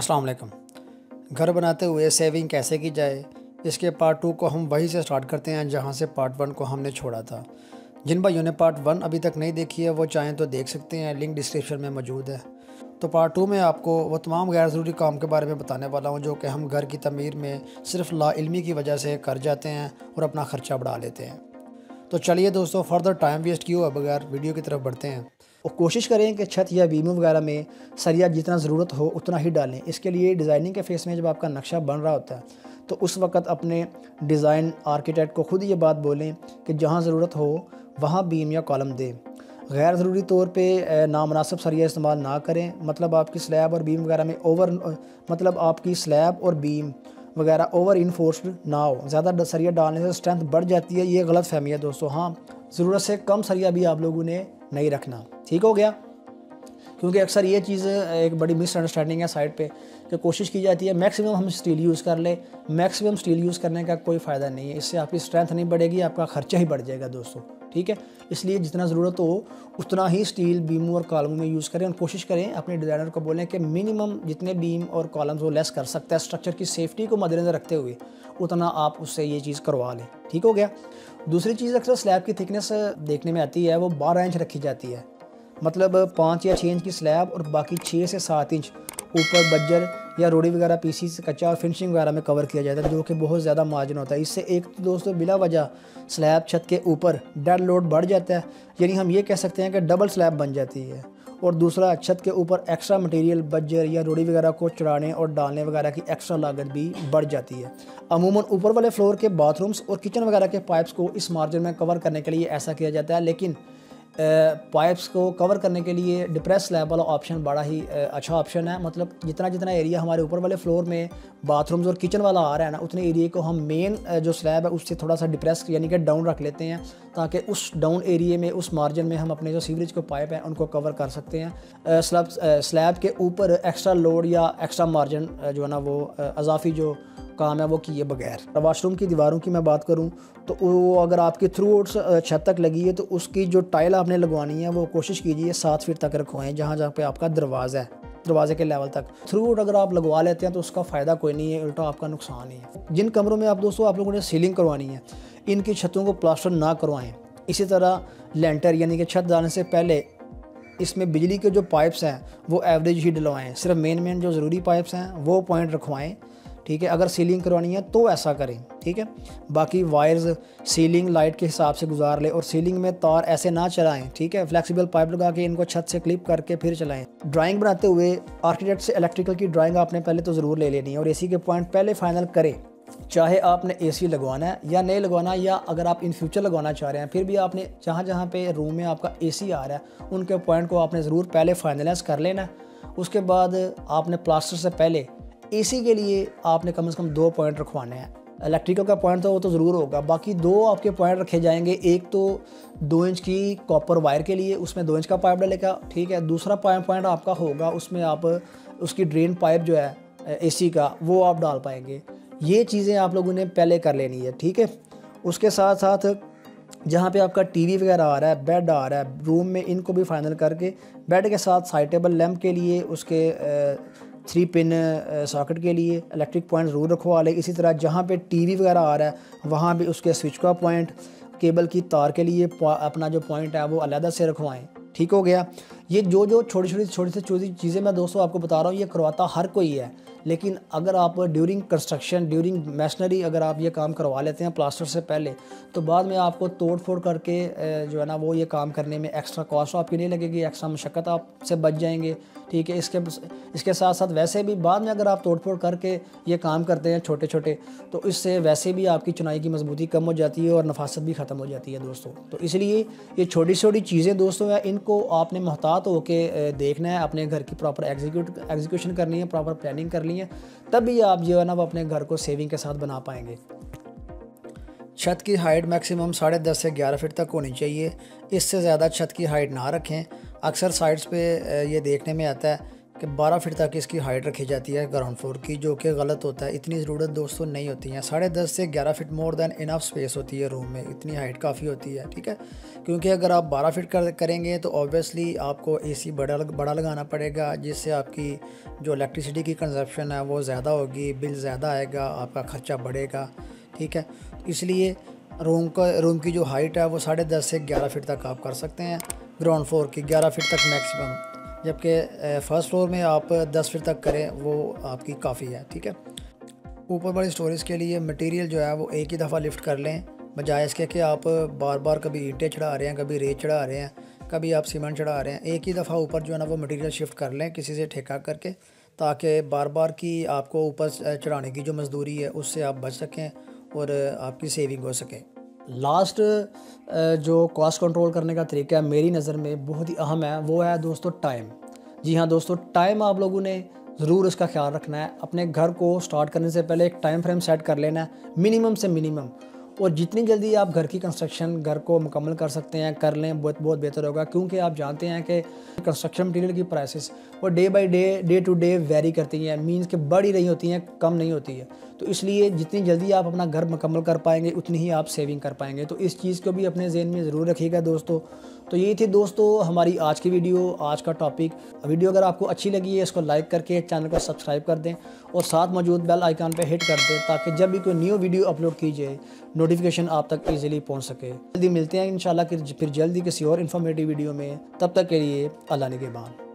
अस्सलाम वालेकुम। घर बनाते हुए सेविंग कैसे की जाए, इसके पार्ट टू को हम वहीं से स्टार्ट करते हैं जहाँ से पार्ट वन को हमने छोड़ा था। जिन भाइयों ने पार्ट वन अभी तक नहीं देखी है, वो चाहें तो देख सकते हैं लिंक डिस्क्रिप्शन में मौजूद है। तो पार्ट टू में आपको वो तमाम गैर ज़रूरी काम के बारे में बताने वाला हूँ, जो कि हम घर की तमीर में सिर्फ़ लाइलमी की वजह से कर जाते हैं और अपना ख़र्चा बढ़ा लेते हैं। तो चलिए दोस्तों फर्दर टाइम वेस्ट किए बगैर वीडियो की तरफ़ बढ़ते हैं। और कोशिश करें कि छत या बीमों वगैरह में सरिया जितना ज़रूरत हो उतना ही डालें। इसके लिए डिज़ाइनिंग के फेस में जब आपका नक्शा बन रहा होता है तो उस वक़्त अपने डिज़ाइन आर्किटेक्ट को खुद ये बात बोलें कि जहाँ ज़रूरत हो वहाँ बीम या कॉलम दें। गैर ज़रूरी तौर पे नामनासब सरिया इस्तेमाल ना करें। मतलब आपकी स्लैब और बीम वगैरह में ओवर मतलब आपकी स्लैब और बीम वगैरह ओवर इनफोर्स्ड ना हो। ज़्यादा सरिया डालने से स्ट्रेंथ बढ़ जाती है, ये गलत फहमी है दोस्तों। हाँ ज़रूरत से कम सरिया भी आप लोगों ने नहीं रखना। ठीक हो गया? क्योंकि अक्सर ये चीज़, एक बड़ी मिसअंडरस्टैंडिंग है साइड पे। कि कोशिश की जाती है मैक्सिमम हम स्टील यूज़ कर ले। मैक्सिमम स्टील यूज़ करने का कोई फ़ायदा नहीं है। इससे आपकी स्ट्रेंथ नहीं बढ़ेगी, आपका खर्चा ही बढ़ जाएगा दोस्तों, ठीक है? इसलिए जितना ज़रूरत हो, उतना ही स्टील बीमों और कॉलमों में यूज़ करें। और कोशिश करें, अपने डिज़ाइनर को बोलें कि मिनिमम जितने बीम और कॉलम्स वो लेस कर सकता है। स्ट्रक्चर की सेफ्टी को मद्देनज़र रखते हुए उतना आप उससे ये चीज़ करवा लें, ठीक हो गया? दूसरी चीज़ अक्सर स्लैब की थिकनेस देखने में आती है, वो बारह इंच रखी जाती है। मतलब पाँच या छः इंच की स्लैब और बाकी छः से सात इंच ऊपर बज्जर या रोड़ी वगैरह पीसी से कच्चा और फिनिशिंग वगैरह में कवर किया जाता है, जो कि बहुत ज़्यादा मार्जिन होता है। इससे एक तो दोस्तों बिला वजह स्लैब छत के ऊपर डेड लोड बढ़ जाता है। यानी हम ये कह सकते हैं कि डबल स्लैब बन जाती है। और दूसरा, छत के ऊपर एक्स्ट्रा मटेरियल बज्जर या रोड़ी वगैरह को चढ़ाने और डालने वगैरह की एक्स्ट्रा लागत भी बढ़ जाती है। अमूमन ऊपर वाले फ्लोर के बाथरूम्स और किचन वगैरह के पाइप्स को इस मार्जिन में कवर करने के लिए ऐसा किया जाता है, लेकिन पाइप्स को कवर करने के लिए डिप्रेस स्लैब वाला ऑप्शन बड़ा ही अच्छा ऑप्शन है। मतलब जितना जितना एरिया हमारे ऊपर वाले फ्लोर में बाथरूम्स और किचन वाला आ रहा है ना, उतने एरिए को हम मेन जो स्लैब है उससे थोड़ा सा डिप्रेस यानी कि डाउन रख लेते हैं, ताकि उस डाउन एरिए में, उस मार्जिन में हम अपने जो सीवरेज के पाइप हैं, उनको कवर कर सकते हैं। स्लैब स्लैब के ऊपर एक्स्ट्रा लोड या एक्स्ट्रा मार्जिन जो है ना वो अजाफी जो काम है, वो किए बगैर। वाशरूम की दीवारों की मैं बात करूँ तो वो अगर आपकी थ्रू आउट छत तक लगी है तो उसकी जो टाइल आपने लगवानी है, वो कोशिश कीजिए सात फीट तक रखवाएँ, जहाँ जहाँ पे आपका दरवाज़ा है, दरवाजे के लेवल तक। थ्रू आउट अगर आप लगवा लेते हैं तो उसका फ़ायदा कोई नहीं है, उल्टा आपका नुकसान ही है। जिन कमरों में आप दोस्तों, आप लोगों ने सीलिंग करवानी है, इनकी छतों को प्लास्टर ना करवाएँ। इसी तरह लेंटर यानी कि छत डालने से पहले इसमें बिजली के जो पाइप्स हैं, वो एवरेज ही डलवाएँ सिर्फ़ मेन मेन जो ज़रूरी पाइप्स हैं, वो पॉइंट रखवाएँ। ठीक है? अगर सीलिंग करवानी है तो ऐसा करें, ठीक है? बाकी वायर्स सीलिंग लाइट के हिसाब से गुजार ले और सीलिंग में तार ऐसे ना चलाएँ, ठीक है? फ्लेक्सिबल पाइप लगा के इनको छत से क्लिप करके फिर चलाएँ। ड्राइंग बनाते हुए आर्किटेक्ट से इलेक्ट्रिकल की ड्राइंग आपने पहले तो ज़रूर ले लेनी है और एसी के पॉइंट पहले फाइनल करें। चाहे आपने एसी लगवाना है या नहीं लगवाना या अगर आप इन फ्यूचर लगवाना चाह रहे हैं, फिर भी आपने जहाँ जहाँ पे रूम में आपका एसी आ रहा है, उनके पॉइंट को आपने ज़रूर पहले फाइनलाइज कर लेना उसके बाद आपने प्लास्टर से पहले एसी के लिए आपने कम से कम दो पॉइंट रखवाने हैं। इलेक्ट्रिकल का पॉइंट था वो तो ज़रूर होगा। बाकी दो आपके पॉइंट रखे जाएँगे। एक तो दो इंच की कॉपर वायर के लिए, उसमें दो इंच का पाइप डालेगा, ठीक है? दूसरा पॉइंट पॉइंट आपका होगा, उसमें आप, उसकी ड्रेन पाइप जो है एसी का, वो आप डाल पाएँगे। ये चीज़ें आप लोगों ने पहले कर लेनी है, ठीक है? उसके साथ साथ जहाँ पे आपका टीवी वगैरह आ रहा है बेड आ रहा है रूम में इनको भी फाइनल करके बेड के साथ साइड टेबल लैम्प के लिए उसके थ्री पिन सॉकेट के लिए, इलेक्ट्रिक पॉइंट ज़रूर रखवा लें इसी तरह जहाँ पे टीवी वगैरह आ रहा है, वहाँ भी उसके स्विच का पॉइंट, केबल की तार के लिए अपना जो पॉइंट है वो अलहदा से रखवाएँ। ठीक हो गया? ये जो जो छोटी छोटी छोटी से छोटी चीज़ें मैं दोस्तों आपको बता रहा हूँ, ये करवाता हर कोई है। लेकिन अगर आप ड्यूरिंग कंस्ट्रक्शन ड्यूरिंग मैशनरी अगर आप ये काम करवा लेते हैं प्लास्टर से पहले तो बाद में आपको तोड़ फोड़ करके जो है ना, वो ये काम करने में एक्स्ट्रा कॉस्ट आपकी नहीं लगेगी एक्स्ट्रा मशक्क़त आपसे बच जाएँगे, ठीक है? इसके इसके साथ साथ वैसे भी बाद में अगर आप तोड़ फोड़ करके ये काम करते हैं छोटे छोटे तो इससे वैसे भी आपकी चुनाई की मजबूती कम हो जाती है और नफासत भी ख़त्म हो जाती है दोस्तों। तो इसलिए ये छोटी छोटी चीज़ें दोस्तों हैं, इनको आपने मोहतात होकर देखना है, अपने घर की प्रॉपर एग्जीक्यूट एग्जीक्यूशन करनी है प्रॉपर प्लानिंग करनी है, तभी आप जो है ना वो अपने घर को सेविंग के साथ बना पाएँगे। छत की हाइट मैक्सिमम साढ़े दस से ग्यारह फीट तक होनी चाहिए। इससे ज़्यादा छत की हाइट ना रखें। अक्सर साइड्स पे ये देखने में आता है कि 12 फीट तक इसकी हाइट रखी जाती है ग्राउंड फ्लोर की, जो कि गलत होता है। इतनी ज़रूरत दोस्तों नहीं होती है। साढ़े दस से 11 feet more than enough space होती है रूम में। इतनी हाइट काफ़ी होती है, ठीक है? क्योंकि अगर आप 12 फीट कर, करेंगे तो ऑब्वियसली आपको एसी बड़ा बड़ा लगाना पड़ेगा, जिससे आपकी जो इलेक्ट्रिसिटी की कंजप्शन है, वो ज़्यादा होगी, बिल ज़्यादा आएगा, आपका ख़र्चा बढ़ेगा, ठीक है? इसलिए रूम का रूम की जो हाइट है, वो साढ़े दस से ग्यारह फीट तक आप कर सकते हैं। ग्राउंड फ्लोर की ग्यारह फीट तक मैक्सिमम जबकि फ़र्स्ट फ्लोर में आप दस फीट तक करें, वो आपकी काफ़ी है, ठीक है? ऊपर वाली स्टोरेज के लिए मटेरियल जो है, वो एक ही दफ़ा लिफ्ट कर लें, बजाय इसके कि आप बार बार कभी ईंटें चढ़ा रहे हैं, कभी रेत चढ़ा रहे हैं, कभी आप सीमेंट चढ़ा रहे हैं, एक ही दफ़ा ऊपर जो है ना, वो मटेरियल शिफ्ट कर लें, किसी से ठेका करके, ताकि बार बार की आपको ऊपर चढ़ाने की जो मजदूरी है, उससे आप बच सकें और आपकी सेविंग हो सके। लास्ट जो कॉस्ट कंट्रोल करने का तरीका है, मेरी नज़र में बहुत ही अहम है, वो है दोस्तों टाइम जी हाँ दोस्तों टाइम आप लोगों ने ज़रूर इसका ख्याल रखना है। अपने घर को स्टार्ट करने से पहले एक टाइम फ्रेम सेट कर लेना है मिनिमम से मिनिमम और जितनी जल्दी आप घर की कंस्ट्रक्शन घर को मुकम्मल कर सकते हैं, कर लें, बहुत बहुत बेहतर होगा। क्योंकि आप जानते हैं कि कंस्ट्रक्शन मटीरियल की प्राइसेस वो day by day day to day vary करती हैं। मीन्स के बढ़ ही रही होती हैं, कम नहीं होती है। तो इसलिए जितनी जल्दी आप अपना घर मुकम्मल कर पाएँगे, उतनी ही आप सेविंग कर पाएँगे। तो इस चीज़ को भी अपने जहन में ज़रूर रखिएगा दोस्तों। तो ये थी दोस्तों हमारी आज की वीडियो आज का टॉपिक वीडियो अगर आपको अच्छी लगी है, इसको लाइक करके चैनल को सब्सक्राइब कर दें और साथ मौजूद बेल आइकन पर हिट कर दें, ताकि जब भी कोई न्यू वीडियो अपलोड की जाए नोटिफिकेशन आप तक ईजिली पहुँच सके। जल्दी मिलते हैं इन फिर जल्दी किसी और इन्फॉर्मेटिव वीडियो में। तब तक के लिए अल्लाह के बाद